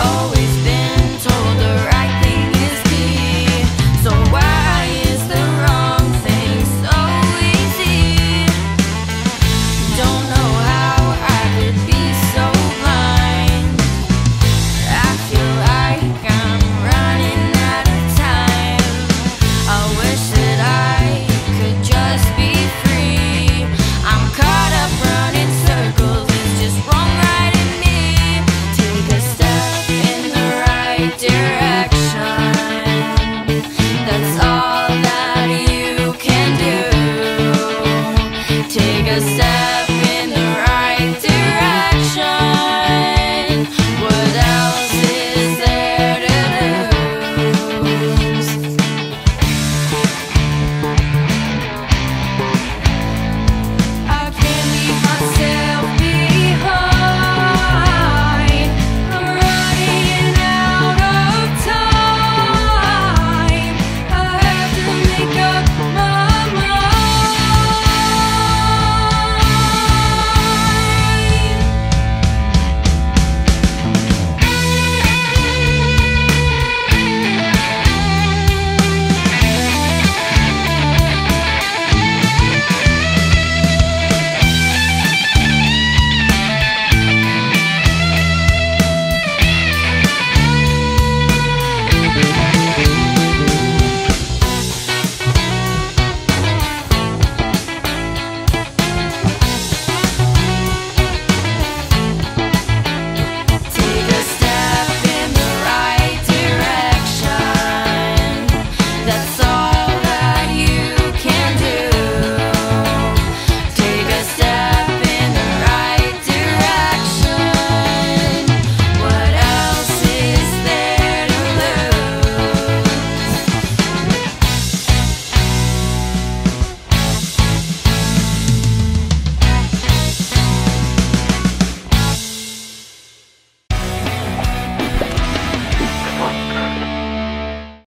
Oh.